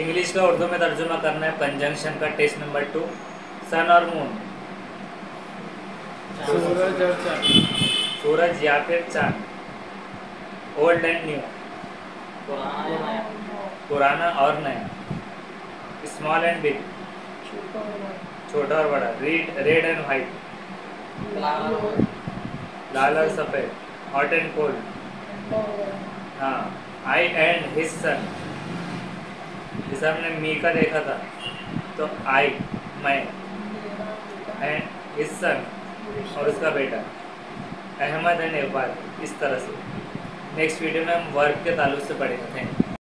English का उर्दू में तर्जुमा करना है कंजंक्शन का टेस्ट नंबर टू सन और मून सूरज और चाँद सूरज या फिर चाँद ओल्ड एंड न्यू पुराना या नया पुराना और नया? स्मॉल एंड बिग छोटा और बड़ा? Red red and white white, लाल और सफ़ेद? हॉट एंड कोल्ड हाँ आई एंड हिज सन जैसे हमने मी का देखा था। तो आई, मैं एंड हिज सन और उसका बेटा, अहमद एंड इकबाल इस तरह से। नेक्स्ट वीडियो में हम वर्क के ताल्लुक से पढ़ेंगे। Thank you